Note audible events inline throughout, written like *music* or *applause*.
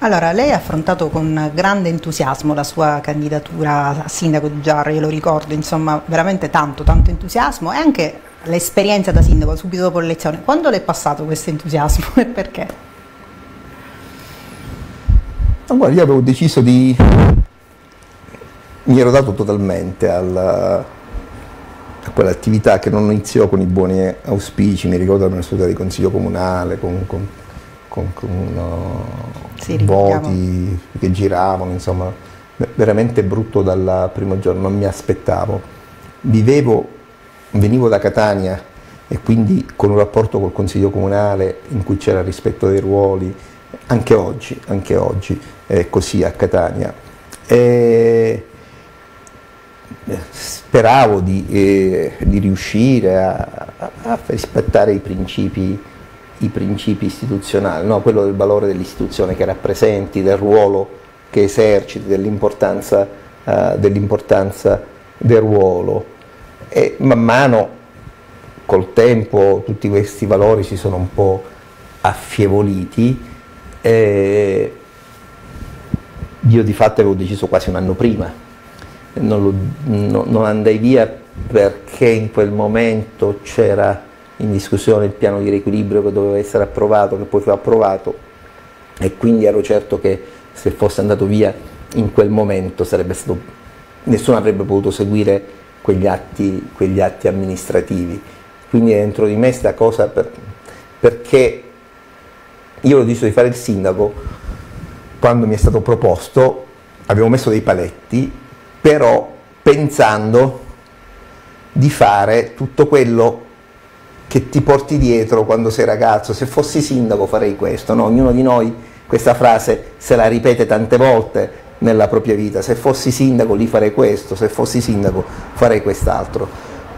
Allora, lei ha affrontato con grande entusiasmo la sua candidatura a sindaco di Giarra, io lo ricordo, insomma, veramente tanto, tanto entusiasmo e anche l'esperienza da sindaco subito dopo l'elezione. Quando le è passato questo entusiasmo *laughs* e perché? Ma guarda, io avevo deciso di... mi ero dato totalmente alla... a quell'attività che non iniziò con i buoni auspici, mi ricordo la mia di consiglio comunale, con, con con, con sì, voti che giravano, insomma, veramente brutto dal primo giorno, non mi aspettavo. Vivevo, venivo da Catania e quindi con un rapporto col Consiglio Comunale in cui c'era rispetto dei ruoli, anche oggi, anche oggi è così a Catania. E speravo di, eh, di riuscire a, a rispettare i principi i principi istituzionali, no? quello del valore dell'istituzione che rappresenti, del ruolo che eserciti, dell'importanza, uh, dell'importanza del ruolo. E man mano, col tempo, tutti questi valori si sono un po' affievoliti. E io di fatto avevo deciso quasi un anno prima, non, lo, no, non andai via perché in quel momento c'era in discussione il piano di riequilibrio che doveva essere approvato, che poi fu approvato e quindi ero certo che se fosse andato via in quel momento stato, nessuno avrebbe potuto seguire quegli atti, quegli atti amministrativi. Quindi dentro di me sta cosa per, perché io ho deciso di fare il sindaco quando mi è stato proposto, avevo messo dei paletti, però pensando di fare tutto quello che ti porti dietro quando sei ragazzo, se fossi sindaco farei questo, no? ognuno di noi questa frase se la ripete tante volte nella propria vita, se fossi sindaco lì farei questo, se fossi sindaco farei quest'altro.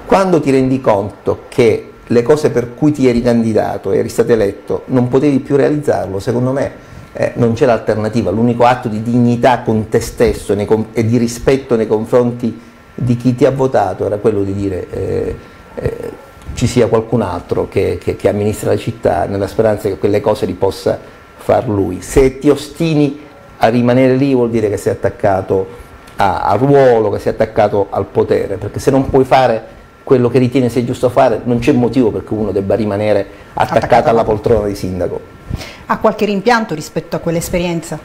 Quando ti rendi conto che le cose per cui ti eri candidato e eri stato eletto non potevi più realizzarlo, secondo me eh, non c'è l'alternativa, l'unico atto di dignità con te stesso e di rispetto nei confronti di chi ti ha votato era quello di dire eh, eh, ci sia qualcun altro che, che, che amministra la città nella speranza che quelle cose li possa far lui. Se ti ostini a rimanere lì vuol dire che sei attaccato al ruolo, che sei attaccato al potere, perché se non puoi fare quello che ritiene sia giusto fare, non c'è motivo perché uno debba rimanere attaccato, attaccato alla poltrona di sindaco. Ha qualche rimpianto rispetto a quell'esperienza?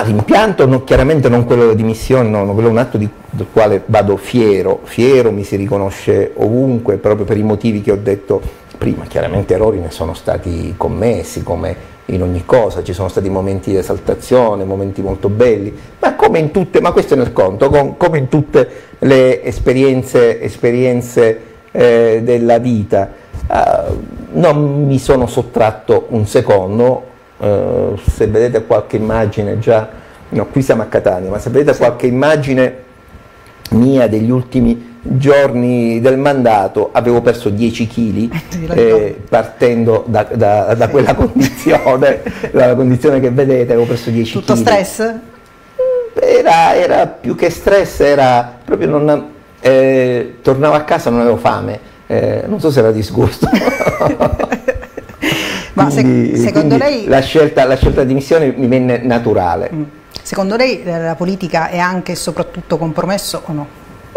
Ah, rimpianto no, chiaramente non quello delle dimissioni, no, quello è un atto di, del quale vado fiero, fiero mi si riconosce ovunque proprio per i motivi che ho detto prima, chiaramente errori ne sono stati commessi come in ogni cosa, ci sono stati momenti di esaltazione, momenti molto belli, ma come in tutte, ma questo è nel conto, com, come in tutte le esperienze, esperienze eh, della vita, eh, non mi sono sottratto un secondo, eh, se vedete qualche immagine già, no qui siamo a Catania, ma se vedete sì. qualche immagine mia degli ultimi giorni del mandato avevo perso 10 kg *laughs* eh, partendo da, da, da sì. quella condizione, *laughs* la condizione che vedete avevo perso 10 kg. Tutto stress? Era, era, più che stress, era proprio non, eh, tornavo a casa non avevo fame, eh, non so se era disgusto. *laughs* Ma quindi, se, secondo lei... La scelta, la scelta di missione mi venne naturale. Mm. Secondo lei eh, la politica è anche e soprattutto compromesso o no?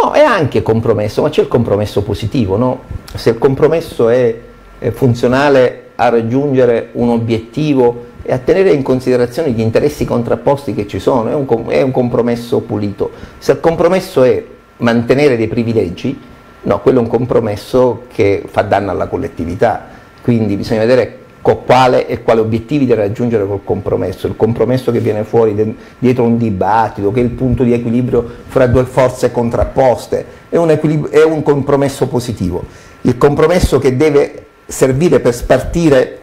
No, è anche compromesso, ma c'è il compromesso positivo, no? Se il compromesso è, è funzionale a raggiungere un obiettivo e a tenere in considerazione gli interessi contrapposti che ci sono, è un, è un compromesso pulito. Se il compromesso è mantenere dei privilegi, no, quello è un compromesso che fa danno alla collettività, quindi bisogna vedere quale e quali obiettivi da raggiungere col compromesso, il compromesso che viene fuori dietro un dibattito, che è il punto di equilibrio fra due forze contrapposte, è un, è un compromesso positivo, il compromesso che deve servire per spartire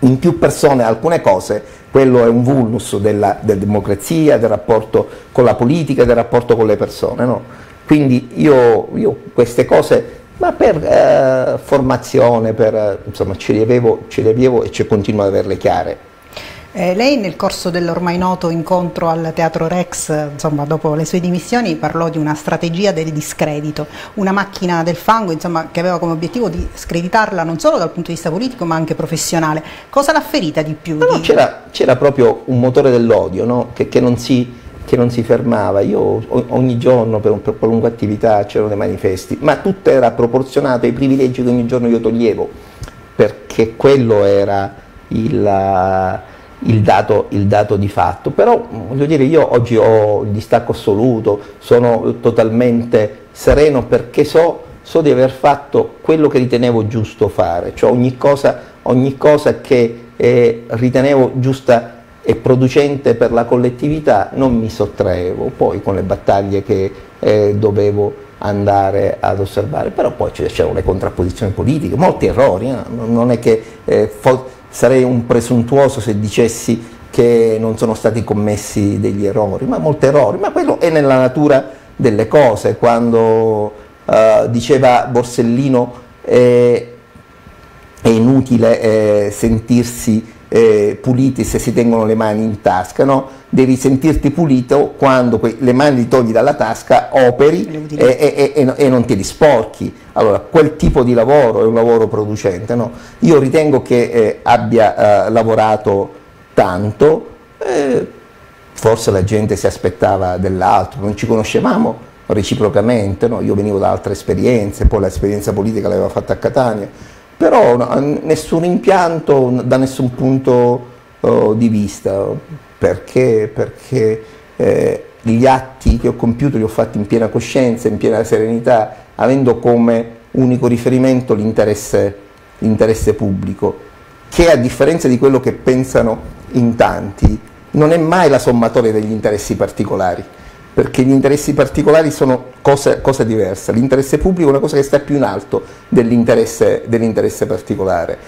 in più persone alcune cose, quello è un vulnus della, della democrazia, del rapporto con la politica, del rapporto con le persone. No? Quindi io, io queste cose ma per eh, formazione, per, insomma, ce le, avevo, ce le avevo e ci continuo ad averle chiare. Eh, lei nel corso dell'ormai noto incontro al Teatro Rex, insomma, dopo le sue dimissioni, parlò di una strategia del discredito, una macchina del fango insomma, che aveva come obiettivo di screditarla non solo dal punto di vista politico ma anche professionale. Cosa l'ha ferita di più? No, di... C'era, c'era, proprio un motore dell'odio no? che, che, non si, che, non si, fermava. Io ogni giorno per, un, per qualunque attività c'erano dei manifesti, ma tutto era proporzionato ai privilegi che ogni giorno io toglievo, perché quello era il il dato, il dato, di fatto, però voglio dire io oggi ho il distacco assoluto, sono totalmente sereno perché so, so di aver fatto quello che ritenevo giusto fare, cioè ogni cosa, ogni cosa che eh, ritenevo giusta e producente per la collettività non mi sottraevo, poi con le battaglie che eh, dovevo andare ad osservare, però poi c'erano le contrapposizioni politiche, molti errori, eh? non è che eh, sarei un presuntuoso se dicessi che non sono stati commessi degli errori, ma molti errori, ma quello è nella natura delle cose, quando uh, diceva Borsellino eh, è inutile eh, sentirsi eh, puliti se si tengono le mani in tasca, no? devi sentirti pulito quando le mani li togli dalla tasca, operi e, e, e, e, non te li sporchi. Allora, quel tipo di lavoro è un lavoro producente. No? Io ritengo che eh, abbia eh, lavorato tanto, eh, forse la gente si aspettava dell'altro, non ci conoscevamo reciprocamente, no? io venivo da altre esperienze, poi l'esperienza politica l'aveva fatta a Catania, però no, nessun impianto da nessun punto oh, di vista. Perché, perché eh, gli atti che ho compiuto li ho fatti in piena coscienza, in piena serenità, avendo come unico riferimento l'interesse, l'interesse pubblico, che a differenza di quello che pensano in tanti, non è mai la sommatoria degli interessi particolari, perché gli interessi particolari sono cosa, cosa diversa, l'interesse pubblico è una cosa che sta più in alto dell'interesse, dell'interesse particolare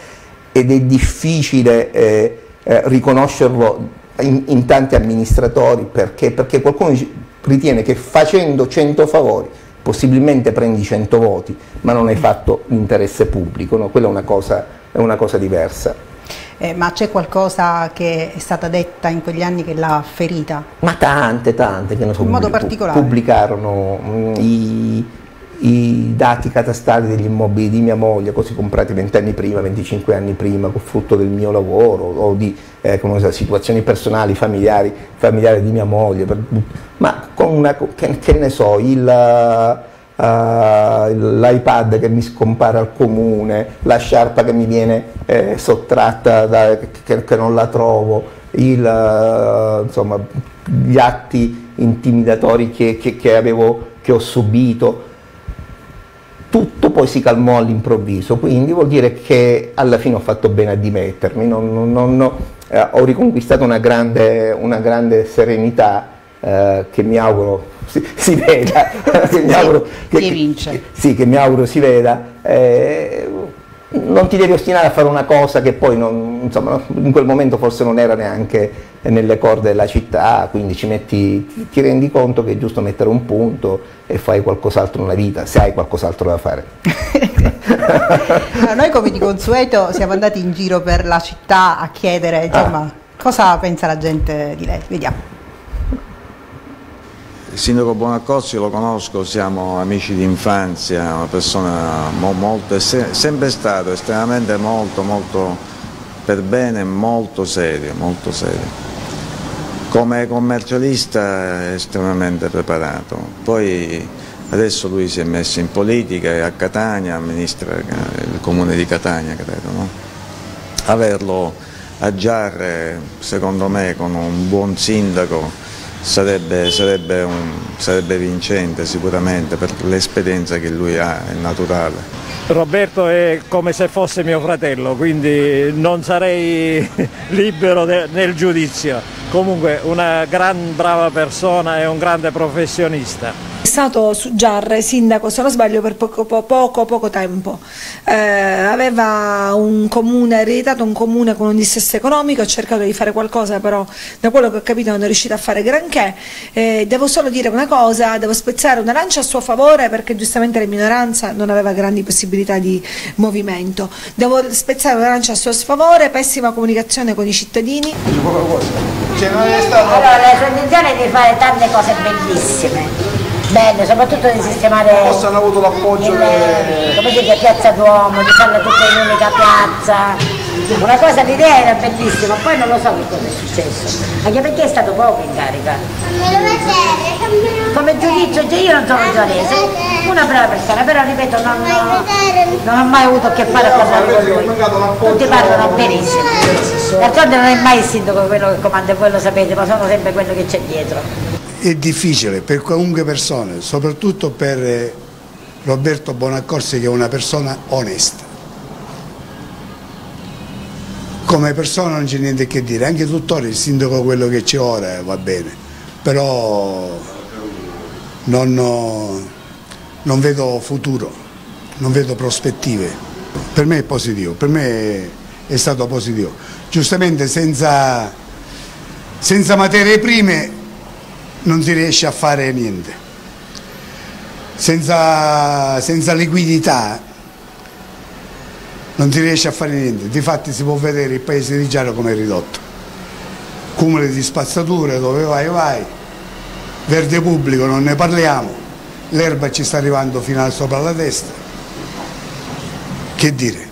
ed è difficile eh, eh, riconoscerlo in, in tanti amministratori perché? perché qualcuno ritiene che facendo 100 favori possibilmente prendi 100 voti, ma non hai fatto l'interesse pubblico, no? quella è una cosa, è una cosa diversa. Eh, ma c'è qualcosa che è stata detta in quegli anni che l'ha ferita? Ma tante, tante, che non so, in modo particolare. pubblicarono mh, i, i dati catastali degli immobili di mia moglie, così comprati 20 anni prima, 25 anni prima, frutto del mio lavoro o di eh, so, situazioni personali, familiari, familiari, di mia moglie, per, ma con una, che, che ne so, il, uh, l'iPad che mi scompare al comune, la sciarpa che mi viene eh, sottratta, da, che, che, non la trovo, il, uh, insomma, gli atti intimidatori che, che, avevo, che ho subito. Tutto poi si calmò all'improvviso, quindi vuol dire che alla fine ho fatto bene a dimettermi, non, non, non, eh, ho riconquistato una grande, una grande serenità eh, che mi auguro si, si veda, *laughs* che mi auguro che, che, sì, che mi auguro si veda. Eh, non ti devi ostinare a fare una cosa che poi non, insomma, in quel momento forse non era neanche nelle corde della città, quindi ci metti, ti rendi conto che è giusto mettere un punto e fai qualcos'altro nella vita, se hai qualcos'altro da fare. *laughs* noi come di consueto siamo andati in giro per la città a chiedere insomma, ah. cosa pensa la gente di lei, vediamo. Il sindaco Bonaccorsi lo conosco, siamo amici di infanzia, una persona molto, è sempre stato estremamente molto, molto per bene, molto serio, molto serio. Come commercialista è estremamente preparato, poi adesso lui si è messo in politica e a Catania amministra il comune di Catania, credo. No? Averlo a Giarre, secondo me, con un buon sindaco, sarebbe, sarebbe, un, sarebbe vincente sicuramente per l'esperienza che lui ha, è naturale. Roberto è come se fosse mio fratello, quindi non sarei *laughs* libero nel giudizio. Comunque una gran brava persona e un grande professionista. È stato su Giarre sindaco, se non sbaglio, per poco poco, poco tempo. Eh, aveva un comune, ereditato un comune con un dissesto economico, ha cercato di fare qualcosa, però da quello che ho capito non è riuscito a fare granché. Eh, devo solo dire una cosa, devo spezzare una lancia a suo favore perché giustamente la minoranza non aveva grandi possibilità di movimento. Devo spezzare una lancia a suo sfavore, pessima comunicazione con i cittadini. Cioè, allora, la sua intenzione è di fare tante cose bellissime belle, soprattutto di sistemare Forse hanno avuto l'appoggio le, come si dice, Piazza Duomo, di farla tutta in un'unica piazza. Una cosa, l'idea era bellissima, poi non lo so che cosa è successo, anche perché è stato poco in carica. Come giudizio, cioè io non sono giorese, una brava persona, però ripeto, non, non ho mai avuto a che fare a parlare con lui. Tutti parlano benissimo. D'altronde non è mai il sindaco quello che comanda, voi lo sapete, ma sono sempre quello che c'è dietro è difficile per qualunque persona, soprattutto per eh, Roberto Bonaccorsi che è una persona onesta. Come persona non c'è niente che dire, anche tuttora il sindaco quello che c'è ora va bene, però non, non vedo futuro, non vedo prospettive. Per me è positivo, per me è stato positivo. Giustamente senza, senza materie prime non si riesce a fare niente. Senza, senza liquidità non si riesce a fare niente. Difatti si può vedere il paese di Giaro come è ridotto. Cumuli di spazzature, dove vai vai, verde pubblico non ne parliamo, l'erba ci sta arrivando fino a sopra la testa. Che dire?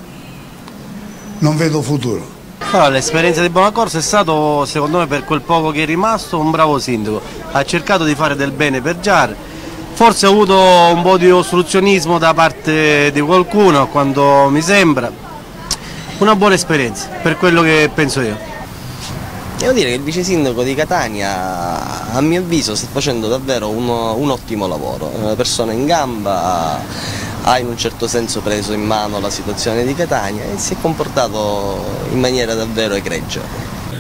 Non vedo futuro. Allora, l'esperienza di Bonacorso è stato, secondo me, per quel poco che è rimasto, un bravo sindaco. Ha cercato di fare del bene per Giar. Forse ha avuto un po' di ostruzionismo da parte di qualcuno, quando mi sembra. Una buona esperienza, per quello che penso io. Devo dire che il vice sindaco di Catania, a mio avviso, sta facendo davvero un, un ottimo lavoro. È una persona in gamba, ha in un certo senso preso in mano la situazione di Catania e si è comportato in maniera davvero egregia.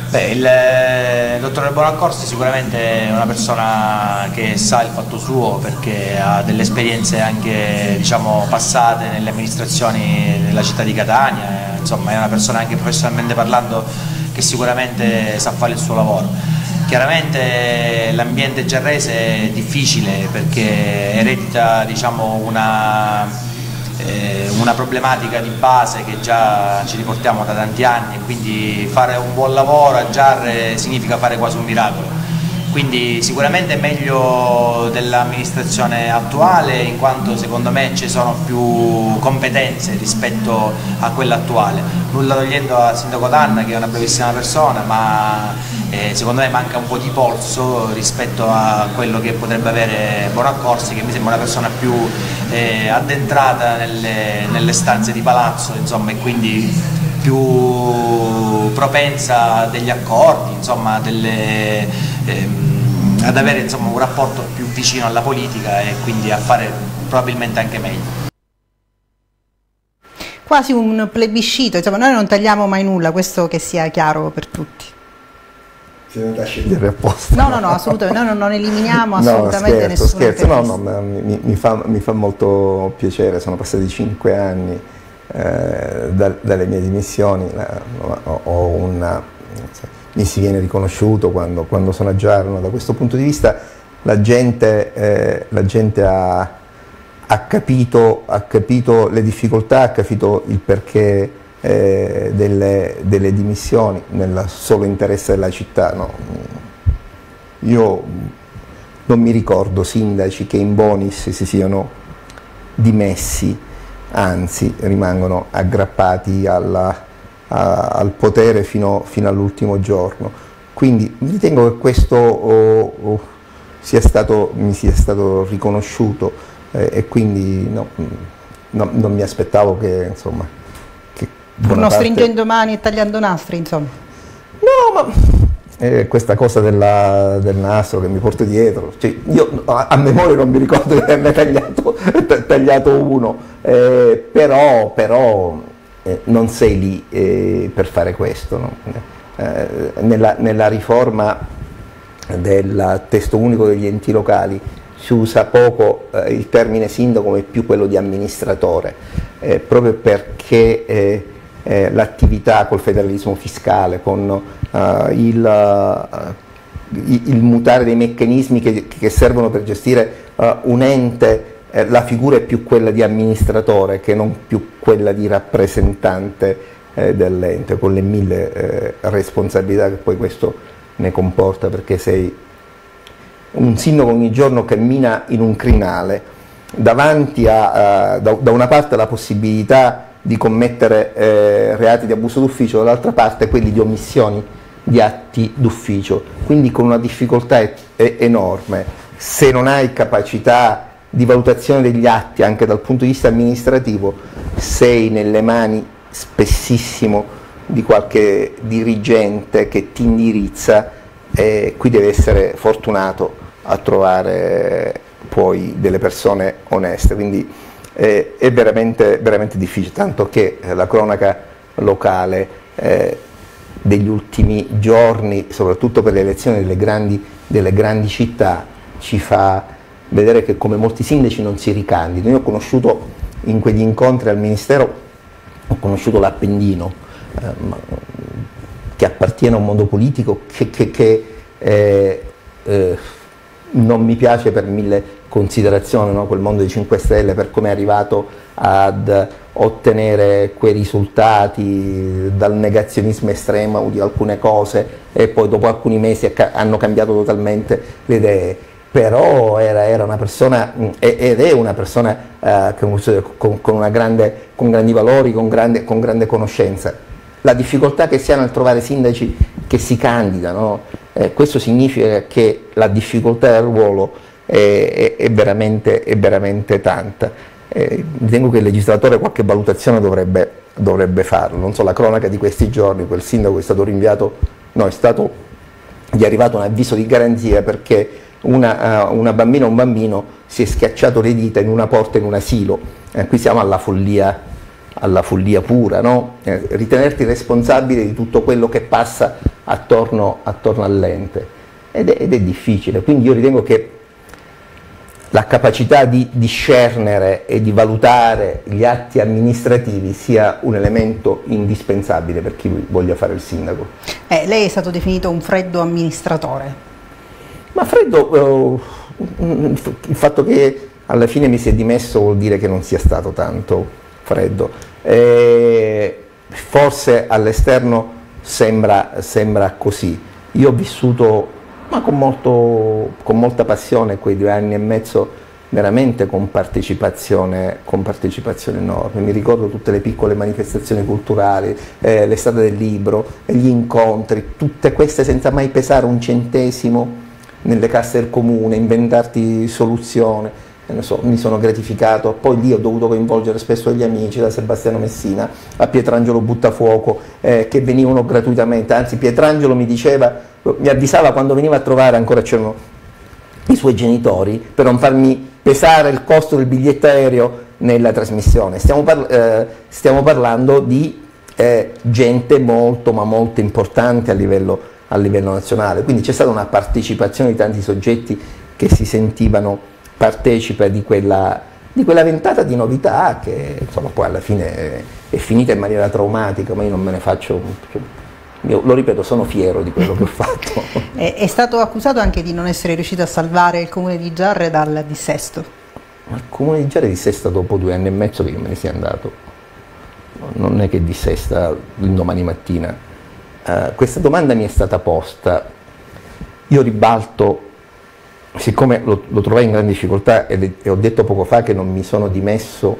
Beh, il, eh, dottore Bonaccorsi sicuramente è una persona che sa il fatto suo perché ha delle esperienze anche diciamo, passate nelle amministrazioni della città di Catania, insomma è una persona anche professionalmente parlando che sicuramente sa fare il suo lavoro. Chiaramente l'ambiente giarrese è difficile perché eredita diciamo, una, eh, una, problematica di base che già ci riportiamo da tanti anni. E quindi fare un buon lavoro a Giarre significa fare quasi un miracolo. Quindi sicuramente è meglio dell'amministrazione attuale in quanto secondo me ci sono più competenze rispetto a quella attuale, nulla togliendo al sindaco Danna che è una bravissima persona ma eh, secondo me manca un po' di polso rispetto a quello che potrebbe avere Bonaccorsi che mi sembra una persona più eh, addentrata nelle, nelle, stanze di palazzo insomma, e quindi più propensa degli accordi, insomma, delle, ehm, ad avere insomma, un rapporto più vicino alla politica e quindi a fare probabilmente anche meglio quasi un plebiscito, insomma noi non tagliamo mai nulla, questo che sia chiaro per tutti. Si è da scegliere apposta. No, no, no, assolutamente, noi non eliminiamo *laughs* assolutamente no, scherzo, scherzo, no, no, mi, mi, fa, mi, fa, molto piacere, sono passati cinque anni eh, da, dalle mie dimissioni, ho una, mi si viene riconosciuto quando, quando sono a Giarno, da questo punto di vista la gente, eh, la gente ha, ha, capito, ha, capito, le difficoltà, ha capito il perché eh, delle, delle, dimissioni nel solo interesse della città. No? Io non mi ricordo sindaci che in bonis si siano dimessi anzi rimangono aggrappati alla, a, al potere fino, fino all'ultimo giorno. Quindi ritengo che questo oh, oh, sia stato, mi sia stato riconosciuto eh, e quindi no, no, non mi aspettavo che insomma... Che non stringendo mani e tagliando nastri insomma. No, ma eh, questa cosa della, del nastro che mi porto dietro, cioè, io a, a, memoria non mi ricordo di averne tagliato, *laughs* tagliato uno, eh, però, però eh, non sei lì eh, per fare questo. No? Eh, nella, nella, riforma del testo unico degli enti locali si usa poco eh, il termine sindaco ma più quello di amministratore, proprio perché eh, eh l'attività col federalismo fiscale, con eh, il, eh, il, mutare dei meccanismi che, che servono per gestire un ente, la figura è più quella di amministratore che non più quella di rappresentante dell'ente, con le mille responsabilità che poi questo ne comporta perché sei un sindaco ogni giorno cammina in un crinale. Davanti a, uh, da, da, una parte la possibilità di commettere eh, reati di abuso d'ufficio, dall'altra parte quelli di omissioni di atti d'ufficio, quindi con una difficoltà e, e, enorme. Se non hai capacità di valutazione degli atti anche dal punto di vista amministrativo, sei nelle mani spessissimo di qualche dirigente che ti indirizza e qui devi essere fortunato a trovare poi delle persone oneste, quindi eh, è veramente, veramente, difficile, tanto che eh, la cronaca locale eh, degli ultimi giorni, soprattutto per le elezioni delle grandi, delle grandi città, ci fa vedere che come molti sindaci non si ricandidano. Io ho conosciuto in quegli incontri al Ministero, ho conosciuto l'Appendino, eh, che appartiene a un mondo politico che, che, che eh, non mi piace per mille considerazioni, no? quel mondo dei 5 Stelle, per come è arrivato ad ottenere quei risultati dal negazionismo estremo di alcune cose e poi dopo alcuni mesi hanno cambiato totalmente le idee però era, era, una persona ed è una persona eh, con, con, grande, con, grandi valori, con grande, con grande, conoscenza. La difficoltà che si ha nel trovare sindaci che si candidano, eh, questo significa che la difficoltà del ruolo è, è, è, veramente, è veramente, tanta. Eh, ritengo che il legislatore qualche valutazione dovrebbe, dovrebbe, farlo. Non so, la cronaca di questi giorni, quel sindaco è stato rinviato, no, è stato, gli è arrivato un avviso di garanzia perché una, uh, una bambina o un bambino si è schiacciato le dita in una porta in un asilo. Eh, qui siamo alla follia alla follia pura, no? eh, ritenerti responsabile di tutto quello che passa attorno, attorno all'ente ed, ed è, difficile, quindi io ritengo che la capacità di discernere e di valutare gli atti amministrativi sia un elemento indispensabile per chi voglia fare il sindaco. Eh, lei è stato definito un freddo amministratore. Ma freddo, eh, il fatto che alla fine mi si è dimesso vuol dire che non sia stato tanto freddo. Eh, forse all'esterno sembra, sembra, così. Io ho vissuto ma con, molto, con, molta passione quei due anni e mezzo veramente con partecipazione, con partecipazione enorme. Mi ricordo tutte le piccole manifestazioni culturali, eh, l'estate del libro, gli incontri, tutte queste senza mai pesare un centesimo nelle casse del comune, inventarti soluzioni so, mi sono gratificato, poi lì ho dovuto coinvolgere spesso gli amici, da Sebastiano Messina a Pietrangelo Buttafuoco, eh, che venivano gratuitamente, anzi Pietrangelo mi diceva, mi avvisava quando veniva a trovare, ancora c'erano i suoi genitori, per non farmi pesare il costo del biglietto aereo nella trasmissione. Stiamo, parla eh, stiamo parlando di eh, gente molto ma molto importante a livello, a livello nazionale, quindi c'è stata una partecipazione di tanti soggetti che si sentivano partecipe di quella, di quella ventata di novità che insomma, poi alla fine è, è finita in maniera traumatica, ma io non me ne faccio... Cioè, io, lo ripeto, sono fiero di quello che ho fatto. *laughs* è, è, stato accusato anche di non essere riuscito a salvare il comune di Giarre dal dissesto. Ma il comune di Giarre dissesta dopo due anni e mezzo che io me ne sia andato. Non è che dissesta domani mattina. Uh, questa domanda mi è stata posta. Io ribalto siccome lo, lo, trovai in grande difficoltà e, e, ho detto poco fa che non mi sono dimesso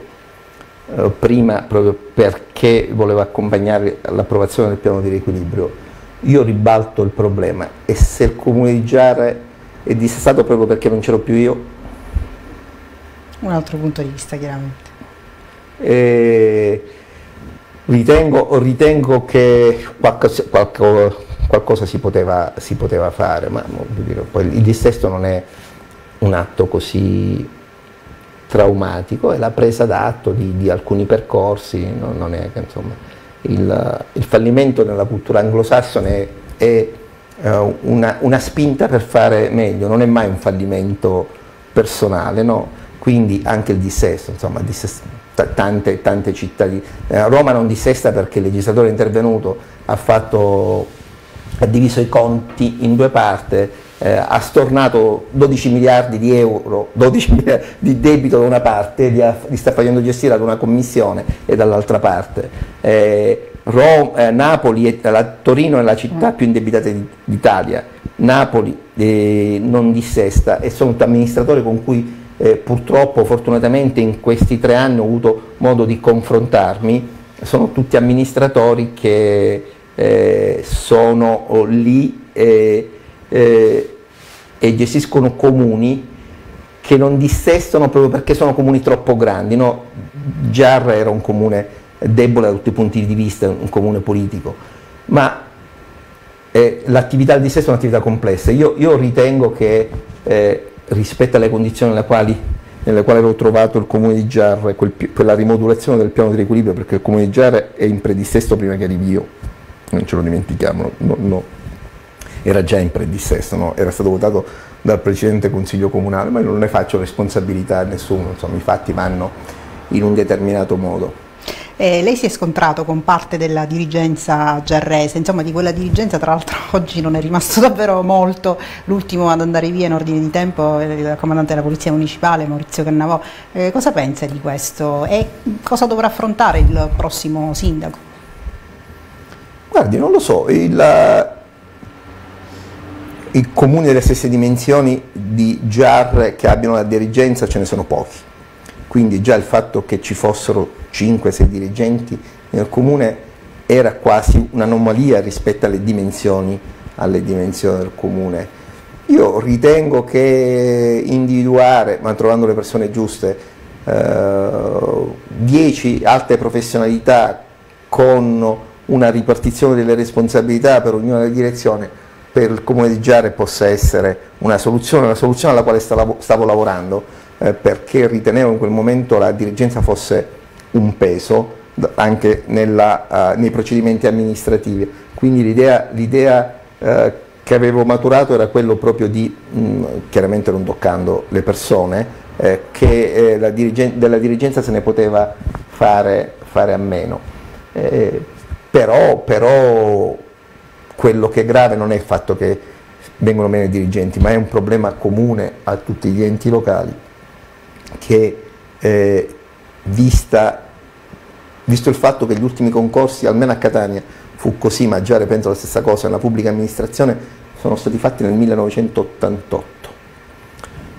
eh, prima proprio perché volevo accompagnare l'approvazione del piano di riequilibrio, io ribalto il problema e se il comune di Giare è dissastato proprio perché non c'ero più io? Un altro punto di vista chiaramente. E ritengo, ritengo che qualcosa, qualcosa qualcosa si poteva, si poteva fare, ma poi il dissesto non è un atto così traumatico, è la presa d'atto di, di, alcuni percorsi, no? non è insomma il, il, fallimento nella cultura anglosassone è, è uh, una, una, spinta per fare meglio, non è mai un fallimento personale, no? quindi anche il dissesto, insomma, tante, tante città. Di, eh, Roma non dissesta perché il legislatore intervenuto, ha, fatto, ha diviso i conti in due parti, eh, ha stornato 12 miliardi di euro, *laughs* 12 miliardi di debito da una parte, li, ha, li, sta facendo gestire ad una commissione e dall'altra parte. Eh, Roma, eh, Napoli, è, la, Torino è la città più indebitata d'Italia, Napoli eh, non dissesta e sono amministratori con cui eh, purtroppo fortunatamente in questi tre anni ho avuto modo di confrontarmi, sono tutti amministratori che eh, sono lì eh, eh, e gestiscono comuni che non dissestano proprio perché sono comuni troppo grandi. No? Giarra era un comune debole da tutti i punti di vista, un comune politico, ma eh, l'attività del dissesto è un'attività complessa. Io, io ritengo che eh, rispetto alle condizioni nelle quali, nelle quali avevo trovato il comune di Giarra e quel, quella rimodulazione del piano di riequilibrio, perché il comune di Giarra è in predissesto prima che arrivi io, non ce lo dimentichiamo, no, no. era già in predissesto, no? era stato votato dal Presidente Consiglio Comunale, ma io non ne faccio responsabilità a nessuno, insomma, i fatti vanno in un determinato modo. Eh, lei si è scontrato con parte della dirigenza giarrese, insomma di quella dirigenza tra l'altro *laughs* oggi non è rimasto davvero molto, l'ultimo ad andare via in ordine di tempo è il comandante della Polizia Municipale Maurizio Cannavò. Eh, cosa pensa di questo e cosa dovrà affrontare il prossimo sindaco? Guardi, non lo so, il, i comuni delle stesse dimensioni di Giarre che abbiano la dirigenza ce ne sono pochi, quindi già il fatto che ci fossero 5-6 dirigenti nel comune era quasi un'anomalia rispetto alle dimensioni, alle dimensioni del comune. Io ritengo che individuare, ma trovando le persone giuste, 10 eh, alte professionalità con una ripartizione delle responsabilità per ognuna delle direzioni per il comune di Giare possa essere una soluzione, una soluzione alla quale stavo lavorando eh, perché ritenevo in quel momento la dirigenza fosse un peso anche nella, uh, nei procedimenti amministrativi. Quindi l'idea, uh, che avevo maturato era quello proprio di, mh, mm, chiaramente non toccando le persone, eh, che eh, dirigen- della dirigenza se ne poteva fare, fare a meno. Eh, però, però quello che è grave non è il fatto che vengono meno i dirigenti, ma è un problema comune a tutti gli enti locali che eh, vista visto il fatto che gli ultimi concorsi, almeno a Catania, fu così, ma già penso la stessa cosa, nella pubblica amministrazione sono stati fatti nel 1988.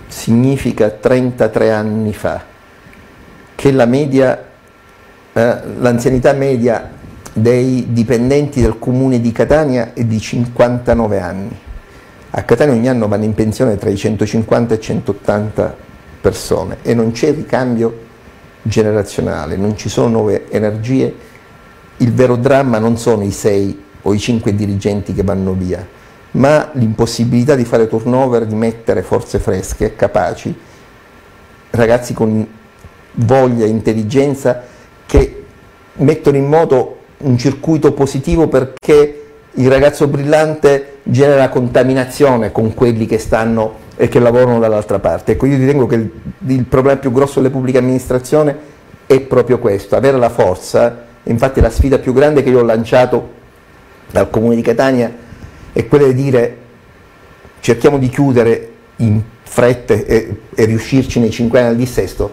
Significa 33 anni fa che la media, eh, l'anzianità media dei dipendenti del comune di Catania è di 59 anni. A Catania ogni anno vanno in pensione tra i 150 e i 180 persone e non c'è ricambio generazionale, non ci sono nuove energie, il vero dramma non sono i sei o i cinque dirigenti che vanno via, ma l'impossibilità di fare turnover, di mettere forze fresche, capaci, ragazzi con voglia intelligenza che mettono in moto un circuito positivo perché il ragazzo brillante genera contaminazione con quelli che stanno e che lavorano dall'altra parte. Ecco, io ritengo che il, il problema più grosso delle pubbliche amministrazioni è proprio questo, avere la forza, infatti la sfida più grande che io ho lanciato dal Comune di Catania è quella di dire cerchiamo di chiudere in fretta e, e riuscirci nei 5 anni al dissesto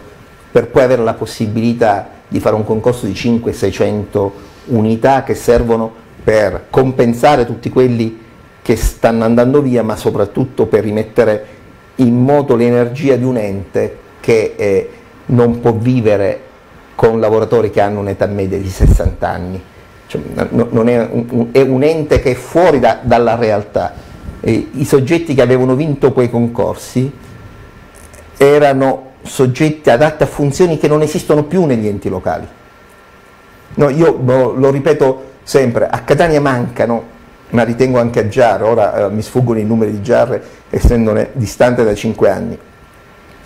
per poi avere la possibilità di fare un concorso di 500-600 unità che servono per compensare tutti quelli che stanno andando via, ma soprattutto per rimettere in moto l'energia di un ente che eh, non può vivere con lavoratori che hanno un'età media di 60 anni. Cioè, è, un, è, un, ente che è fuori da, dalla realtà. E I soggetti che avevano vinto quei concorsi erano soggetti adatti a funzioni che non esistono più negli enti locali. No, io lo, lo ripeto sempre, a Catania mancano ma ritengo anche a Giarre, ora eh, mi sfuggono i numeri di Giarre essendone distante da 5 anni,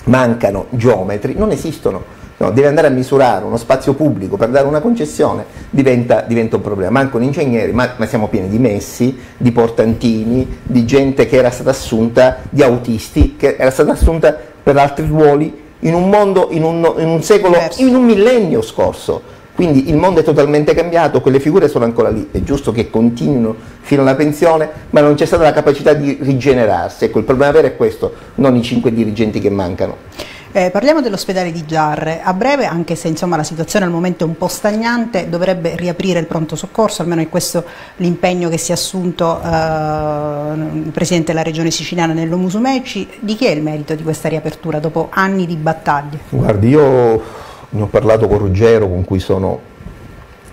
mancano geometri, non esistono. No, deve andare a misurare uno spazio pubblico per dare una concessione, diventa, diventa un problema. Mancano ingegneri, ma, ma, siamo pieni di messi, di portantini, di gente che era stata assunta, di autisti, che era stata assunta per altri ruoli in un mondo, in un, in un secolo, in un millennio scorso. Quindi il mondo è totalmente cambiato, quelle figure sono ancora lì, è giusto che continuino fino alla pensione, ma non c'è stata la capacità di rigenerarsi. Ecco, il problema vero è questo, non i cinque dirigenti che mancano. Eh, parliamo dell'ospedale di Giarre. A breve, anche se insomma, la situazione al momento è un po' stagnante, dovrebbe riaprire il pronto soccorso, almeno è questo l'impegno che si è assunto eh, il Presidente della Regione siciliana Nello Musumeci. Di chi è il merito di questa riapertura dopo anni di battaglie? Guardi, io ne ho parlato con Ruggero, con cui sono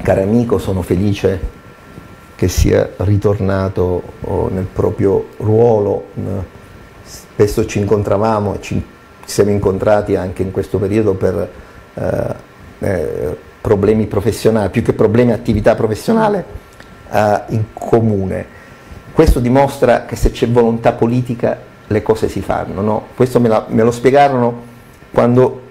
caro amico, sono felice che sia ritornato oh, nel proprio ruolo. Spesso ci incontravamo e ci siamo incontrati anche in questo periodo per eh, eh, problemi professionali, più che problemi attività professionale eh, in comune. Questo dimostra che se c'è volontà politica le cose si fanno. No? Questo me, la, me lo spiegarono quando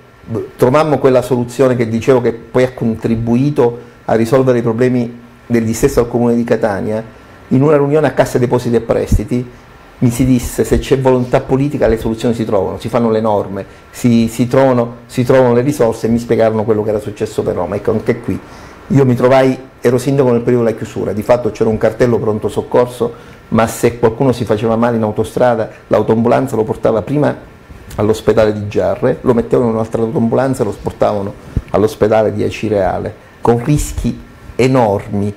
trovammo quella soluzione che dicevo che poi ha contribuito a risolvere i problemi del dissesto al comune di Catania. In una riunione a Cassa Depositi e Prestiti mi si disse se c'è volontà politica le soluzioni si trovano, si fanno le norme, si, si, trovano, si trovano, le risorse e mi spiegarono quello che era successo per Roma. Ecco, anche qui. Io mi trovai, ero sindaco nel periodo della chiusura, di fatto c'era un cartello pronto soccorso, ma se qualcuno si faceva male in autostrada, l'autoambulanza lo portava prima all'ospedale di Giarre, lo mettevano in un'altra autoambulanza e lo sportavano all'ospedale di Acireale, con rischi enormi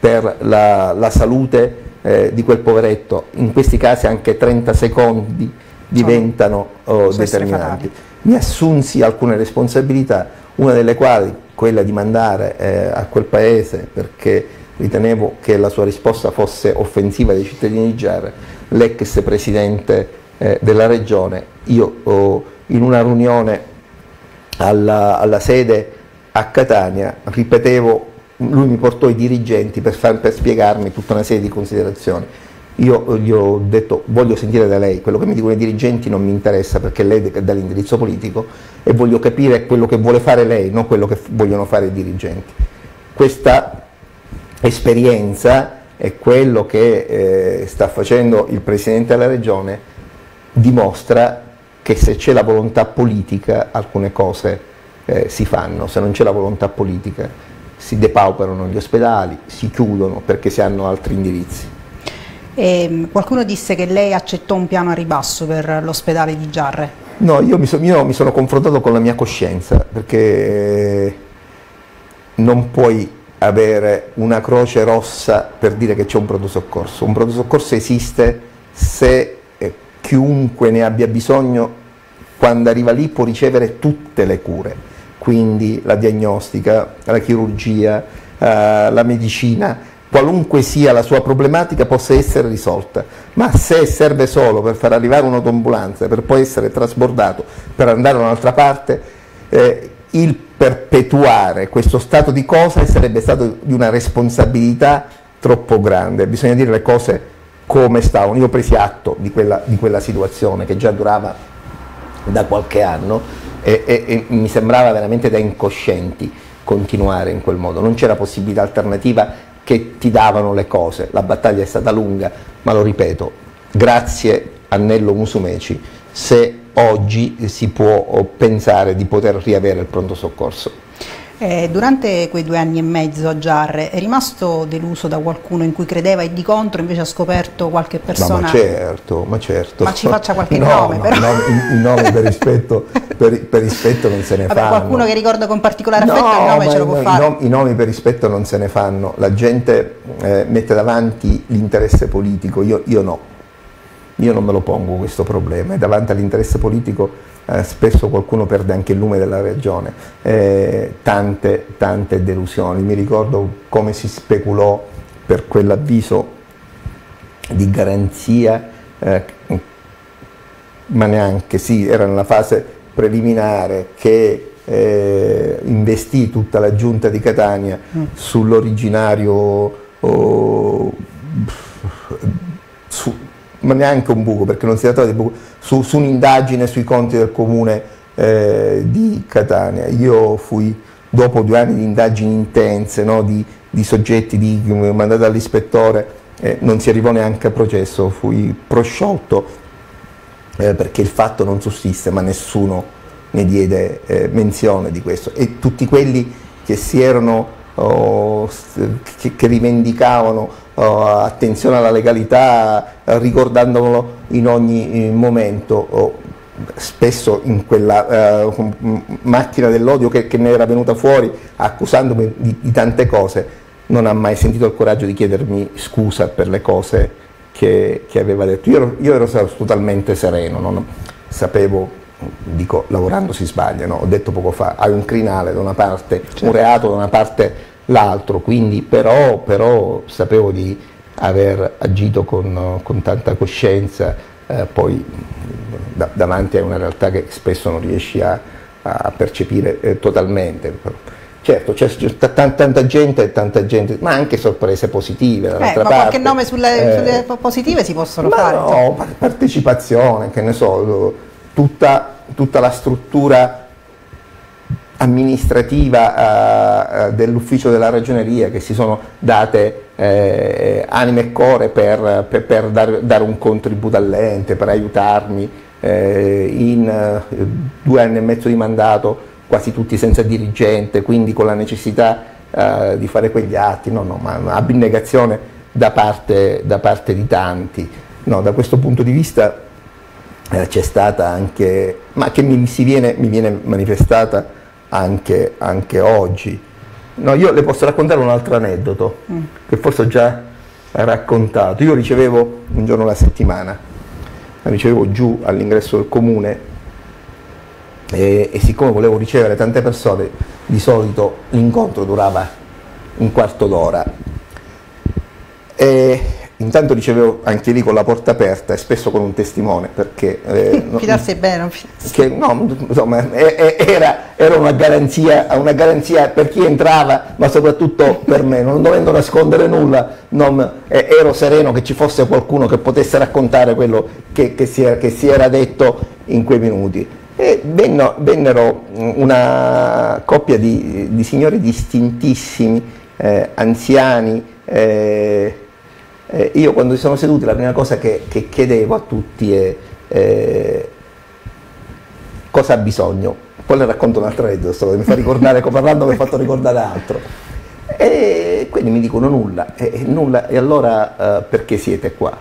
per la, la salute eh, di quel poveretto, in questi casi anche 30 secondi diventano oh, determinanti. Mi assunsi alcune responsabilità, una delle quali quella di mandare eh, a quel paese perché ritenevo che la sua risposta fosse offensiva dei cittadini di Giarre, l'ex presidente eh, della regione, io oh, in una riunione alla, alla sede a Catania ripetevo lui mi portò i dirigenti per, far, per spiegarmi tutta una serie di considerazioni. Io gli ho detto voglio sentire da lei, quello che mi dicono i dirigenti non mi interessa perché lei dà l'indirizzo politico e voglio capire quello che vuole fare lei, non quello che vogliono fare i dirigenti. Questa esperienza è quello che eh, sta facendo il Presidente della Regione, dimostra che se c'è la volontà politica alcune cose eh, si fanno, se non c'è la volontà politica si depauperano gli ospedali, si chiudono perché si hanno altri indirizzi. E ehm, qualcuno disse che lei accettò un piano a ribasso per l'ospedale di Giarre. No, io mi, so, io mi sono confrontato con la mia coscienza perché non puoi avere una croce rossa per dire che c'è un pronto soccorso. Un pronto soccorso esiste se eh, chiunque ne abbia bisogno quando arriva lì può ricevere tutte le cure. Quindi la diagnostica, la chirurgia, eh, la medicina, qualunque sia la sua problematica possa essere risolta, ma se serve solo per far arrivare un'autoambulanza, per poi essere trasbordato, per andare da un'altra parte, eh, il perpetuare questo stato di cose sarebbe stato di una responsabilità troppo grande, bisogna dire le cose come stavano, io ho preso atto di quella, di quella situazione che già durava da qualche anno, e, e, e mi sembrava veramente da incoscienti continuare in quel modo, non c'era possibilità alternativa che ti davano le cose, la battaglia è stata lunga, ma lo ripeto, grazie a Nello Musumeci se oggi si può pensare di poter riavere il pronto soccorso. Eh, durante quei due anni e mezzo a Giarre è rimasto deluso da qualcuno in cui credeva e di contro invece ha scoperto qualche persona? Ma, certo, ma certo. Ma ci faccia qualche no, nome no, però. I, i nomi per rispetto, per, per rispetto, non se ne Vabbè, fanno. Qualcuno che ricorda con particolare affetto no, il nome ce lo può no, fare. I, nomi per rispetto non se ne fanno, la gente eh, mette davanti l'interesse politico, io, io no. Io non me lo pongo questo problema e davanti all'interesse politico eh, spesso qualcuno perde anche il lume della regione, eh, tante, tante delusioni. Mi ricordo come si speculò per quell'avviso di garanzia, eh, ma neanche, sì, era nella fase preliminare che eh, investì tutta la giunta di Catania mm. sull'originario oh, su, ma neanche un buco, perché non si trattava di buco, su, su un'indagine sui conti del comune eh, di Catania. Io fui, dopo due anni di indagini intense, no, di, di, soggetti di, mandati dall'ispettore, eh, non si arrivò neanche a processo, fui prosciolto eh, perché il fatto non sussiste, ma nessuno ne diede eh, menzione di questo. E tutti quelli che si erano, oh, che, rivendicavano oh, attenzione alla legalità, ricordandolo in ogni eh, momento, spesso in quella uh, macchina dell'odio che, che, ne era venuta fuori accusandomi di, di, tante cose, non ha mai sentito il coraggio di chiedermi scusa per le cose che, che aveva detto. Io ero, io ero totalmente sereno, non sapevo dico lavorando si sbaglia, no? ho detto poco fa, hai un crinale da una parte, certo. un reato da una parte l'altro, quindi però, però sapevo di aver agito con, con tanta coscienza, eh, poi da, davanti a una realtà che spesso non riesci a, a percepire eh, totalmente. Certo, c'è, tanta, tanta gente e tanta gente, ma anche sorprese positive. Eh, ma parte. qualche nome sulle, eh, sulle, positive si possono fare? No, partecipazione, che ne so, tutta, tutta la struttura amministrativa uh, dell'ufficio della ragioneria che si sono date eh, anime e core per, per, per dar, dare un contributo all'ente, per aiutarmi eh, in uh, due anni e mezzo di mandato, quasi tutti senza dirigente, quindi con la necessità di fare quegli atti, no, no, ma abnegazione da parte, da parte di tanti. No, da questo punto di vista eh, c'è stata anche, ma che mi, viene, mi viene, manifestata anche, anche oggi. No, io le posso raccontare un altro aneddoto, mm. che forse ho già raccontato. Io ricevevo un giorno alla settimana, ricevevo giù all'ingresso del comune e, e, siccome volevo ricevere tante persone, di solito l'incontro durava un quarto d'ora. E Intanto ricevevo anche lì con la porta aperta e spesso con un testimone perché... Eh, *laughs* fidarsi bene, non fidarsi. Che, no, insomma, era, era una, garanzia, una, garanzia, per chi entrava, ma soprattutto per me, non dovendo nascondere nulla, non, eh, ero sereno che ci fosse qualcuno che potesse raccontare quello che, che, si, era, che si, era, detto in quei minuti. E vennero, vennero una coppia di, di signori distintissimi, eh, anziani, eh, io quando si sono seduti la prima cosa che, che chiedevo a tutti è eh, cosa ha bisogno. Poi le racconto un'altra aneddoto, mi fa ricordare, parlando mi ha fatto ricordare altro. E quindi mi dicono nulla, e, nulla, e allora eh, perché siete qua?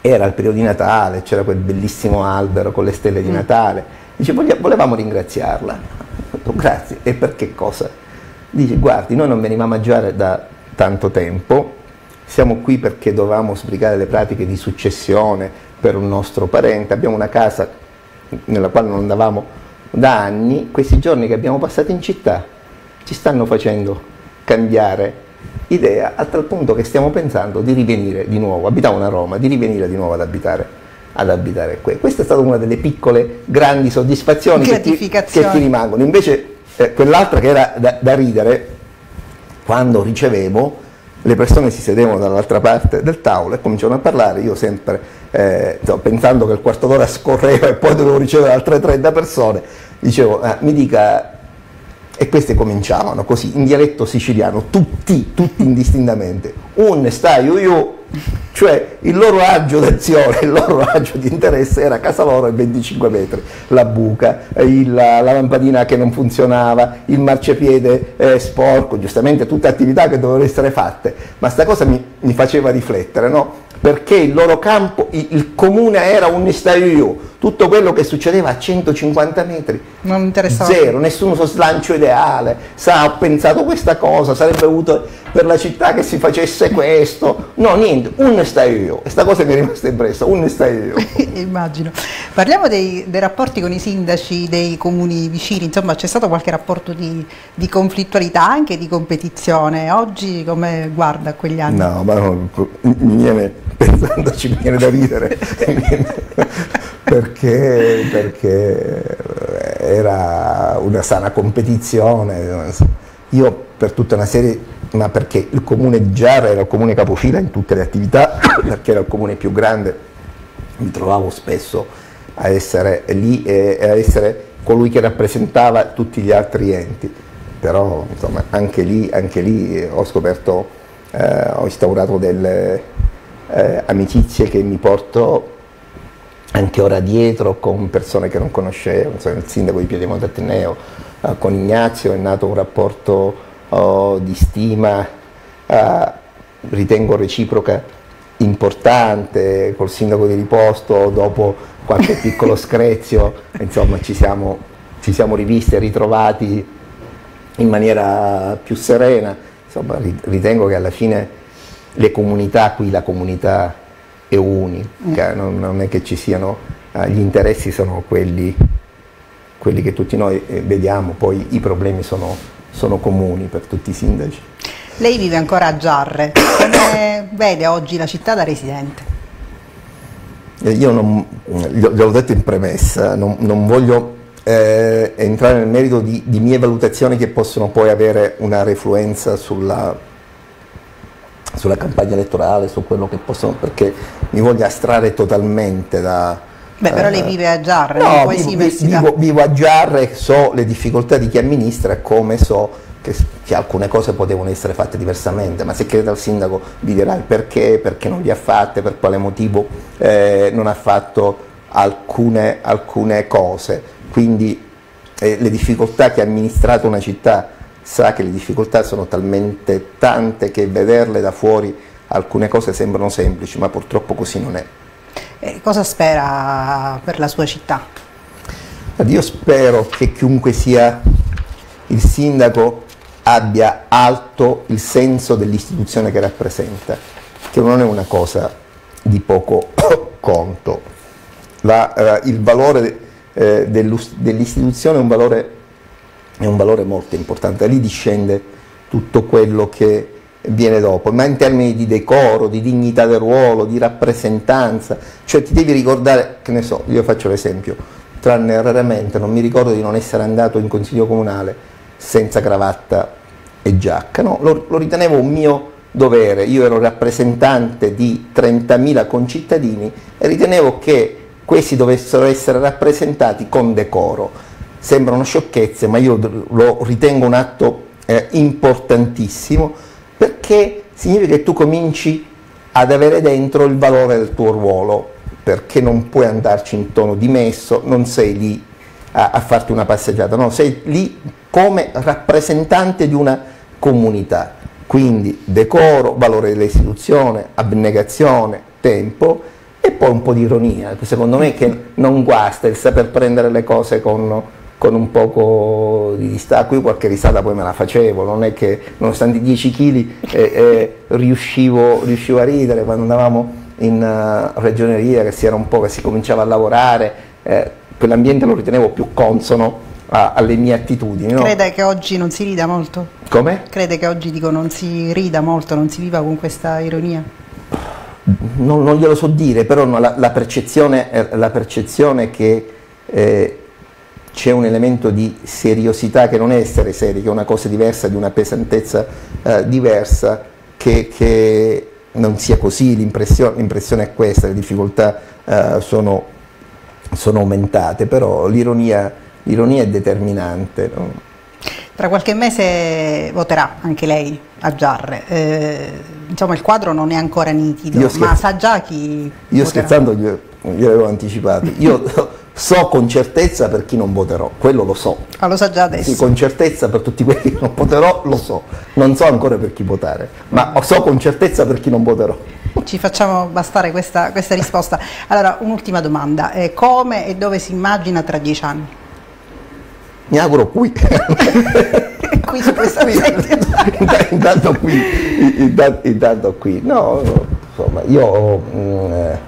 Era il periodo di Natale, c'era quel bellissimo albero con le stelle di mm. Natale. Dice, volevamo ringraziarla. Grazie, e per che cosa? Dice, guardi, noi non venivamo a mangiare da tanto tempo, siamo qui perché dovevamo sbrigare le pratiche di successione per un nostro parente, abbiamo una casa nella quale non andavamo da anni, questi giorni che abbiamo passato in città ci stanno facendo cambiare idea a tal punto che stiamo pensando di rivenire di nuovo, abitavamo a Roma, di rivenire di nuovo ad abitare, ad abitare qui. Questa è stata una delle piccole grandi soddisfazioni che ti, che ti, rimangono. Invece eh, quell'altra che era da, da ridere, quando ricevevo le persone si sedevano dall'altra parte del tavolo e cominciavano a parlare, io sempre eh, pensando che il quarto d'ora scorreva e poi dovevo ricevere altre 30 persone, dicevo eh, mi dica e queste cominciavano così in dialetto siciliano, tutti, tutti indistintamente, un stai io cioè il loro raggio d'azione, il loro raggio di interesse era casa loro a 25 metri, la buca, il, la, lampadina che non funzionava, il marciapiede eh, sporco, giustamente tutte attività che dovevano essere fatte, ma sta cosa mi, mi faceva riflettere, no? perché il loro campo, il comune era un stadio, tutto quello che succedeva a 150 metri, non interessava zero, nessuno slancio ideale, sa, ho pensato questa cosa, sarebbe avuto per la città che si facesse questo, no niente, un stadio, questa cosa mi è rimasta impressa, un stadio. *laughs* Immagino. Parliamo dei, dei, rapporti con i sindaci dei comuni vicini, insomma c'è stato qualche rapporto di, di conflittualità, anche di competizione, oggi come guarda quegli anni? No, ma no, mi viene *laughs* pensandoci mi viene da ridere *laughs* perché, perché, era una sana competizione. Io per tutta una serie, ma perché il comune di Giara era il comune capofila in tutte le attività, *coughs* perché era il comune più grande, mi trovavo spesso a essere lì e a essere colui che rappresentava tutti gli altri enti. Però insomma anche lì, anche lì ho scoperto, eh, ho instaurato delle, eh, amicizie che mi porto anche ora dietro con persone che non conoscevo, insomma, il sindaco di Piedimonte Ateneo, eh, con Ignazio è nato un rapporto oh, di stima, eh, ritengo reciproca, importante, col sindaco di riposto, dopo qualche *laughs* piccolo screzio, insomma ci siamo, ci siamo rivisti e ritrovati in maniera più serena, insomma ritengo che alla fine le comunità, qui la comunità è unica, mm. non, non, è che ci siano, eh, gli interessi sono quelli, quelli che tutti noi eh, vediamo, poi i problemi sono, sono comuni per tutti i sindaci. Lei vive ancora a Giarre, come *coughs* vede oggi la città da residente? Eh, io non, gliel'ho detto in premessa, non, non voglio eh, entrare nel merito di, di, mie valutazioni che possono poi avere una refluenza sulla, sulla campagna elettorale, su quello che possono, perché mi voglio astrarre totalmente da, Beh, però lei eh, vive a Giarre, no, vivo, vivo, vivo, a Giarre, so le difficoltà di chi amministra, come so che, che, alcune cose potevano essere fatte diversamente, ma se chiedete al sindaco vi dirà il perché, perché non le ha fatte, per quale motivo eh, non ha fatto alcune, alcune cose. Quindi eh, le difficoltà che ha amministrato una città sa che le difficoltà sono talmente tante che vederle da fuori alcune cose sembrano semplici, ma purtroppo così non è. Eh, cosa spera per la sua città? Io spero che chiunque sia il sindaco abbia alto il senso dell'istituzione che rappresenta, che non è una cosa di poco *coughs* conto. La, eh, il valore eh, dell'istituzione è un valore, è un valore molto importante, da lì discende tutto quello che viene dopo, ma in termini di decoro, di dignità del ruolo, di rappresentanza, cioè ti devi ricordare, che ne so, io faccio l'esempio, tranne raramente, non mi ricordo di non essere andato in consiglio comunale senza cravatta e giacca, no, lo, lo ritenevo un mio dovere, io ero rappresentante di 30.000 concittadini e ritenevo che questi dovessero essere rappresentati con decoro. Sembrano sciocchezze, ma io lo ritengo un atto eh, importantissimo perché significa che tu cominci ad avere dentro il valore del tuo ruolo, perché non puoi andarci in tono dimesso, non sei lì a, a farti una passeggiata, no, sei lì come rappresentante di una comunità. Quindi decoro, valore dell'istituzione, abnegazione, tempo e poi un po' di ironia, secondo me che non guasta il saper prendere le cose con, con un poco di distacco, io qualche risata poi me la facevo, non è che nonostante i 10 kg eh, eh, riuscivo, riuscivo, a ridere quando andavamo in uh, ragioneria, che si era un po' che si cominciava a lavorare, eh, quell'ambiente lo ritenevo più consono a, alle mie attitudini. No? Crede che oggi non si rida molto? Come? Crede che oggi dico non si rida molto, non si viva con questa ironia? Non, non glielo so dire, però no, la, la, percezione, la, percezione, che eh, c'è un elemento di seriosità che non è essere seri, che è una cosa diversa, di una pesantezza eh, diversa, che, che, non sia così, l'impressione, l'impressione è questa, le difficoltà eh, sono, sono aumentate, però l'ironia l'ironia è determinante. No? Tra qualche mese voterà anche lei a Giarre, eh, insomma il quadro non è ancora nitido, scherzo, ma sa già chi Io voterà. scherzando glielo anticipato, io *laughs* so con certezza per chi non voterò, quello lo so. Ah, lo sa già adesso? Sì, con certezza per tutti quelli che non voterò lo so, non so ancora per chi votare, ma so con certezza per chi non voterò. Ci facciamo bastare questa, questa risposta. Allora, un'ultima domanda, eh, come e dove si immagina tra dieci anni? mi auguro qui. *laughs* qui su questa qui, intanto qui, intanto, intanto qui. No, insomma, io mh, mm, eh,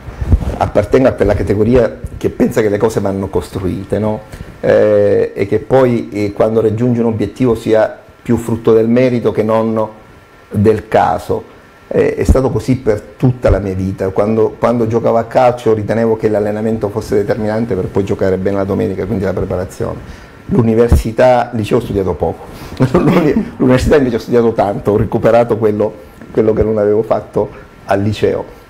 appartengo a quella categoria che pensa che le cose vanno costruite no? eh, e che poi eh, quando raggiunge un obiettivo sia più frutto del merito che non del caso. Eh, è stato così per tutta la mia vita. Quando, quando giocavo a calcio ritenevo che l'allenamento fosse determinante per poi giocare bene la domenica, quindi la preparazione l'università, liceo ho studiato poco, *laughs* l'università invece ho studiato tanto, ho recuperato quello, quello che non avevo fatto al liceo.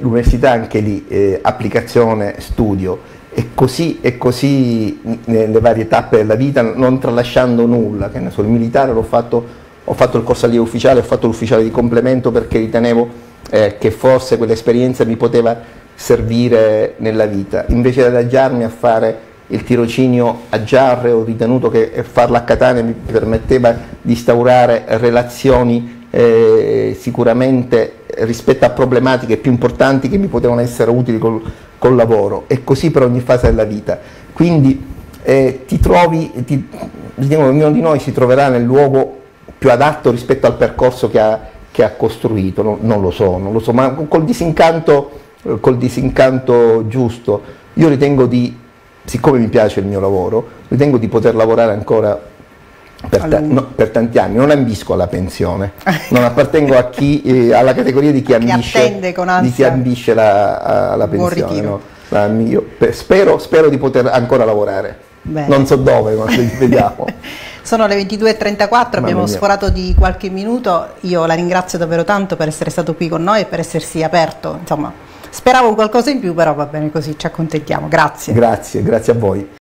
L'università anche lì, eh, applicazione, studio, e così, e così nelle varie tappe della vita, non tralasciando nulla, che ne so, il militare l'ho fatto, ho fatto il corso allievo ufficiale, ho fatto l'ufficiale di complemento perché ritenevo eh, che forse quell'esperienza mi poteva servire nella vita. Invece di adagiarmi a fare il tirocinio a Giarre ho ritenuto che farlo a Catania mi permetteva di instaurare relazioni eh, sicuramente rispetto a problematiche più importanti che mi potevano essere utili col, col lavoro e così per ogni fase della vita. Quindi eh, ti trovi, ti, diciamo, ognuno di noi si troverà nel luogo più adatto rispetto al percorso che ha, che ha costruito, no, non lo so, non lo so, ma col disincanto, col disincanto giusto. Io ritengo di, siccome mi piace il mio lavoro, ritengo di poter lavorare ancora per, ta no, per, tanti anni, non ambisco alla pensione, *laughs* non appartengo a chi, eh, alla categoria di chi ambisce, di chi ambisce la, alla pensione. No? La, io, spero, spero, di poter ancora lavorare, Bene. non so dove, ma *laughs* vediamo. Sono le 22.34, abbiamo sforato di qualche minuto, io la ringrazio davvero tanto per essere stato qui con noi e per essersi aperto, insomma, speravo qualcosa in più, però va bene così, ci accontentiamo, grazie. Grazie, grazie a voi.